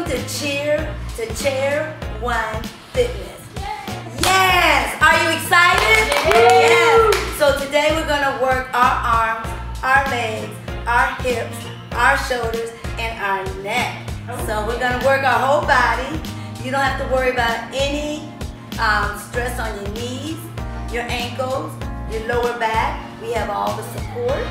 To cheer to Chair One Fitness. Yes! Are you excited? Yes! So today we're gonna work our arms, our legs, our hips, our shoulders, and our neck. So we're gonna work our whole body. You don't have to worry about any um, stress on your knees, your ankles, your lower back. We have all the support.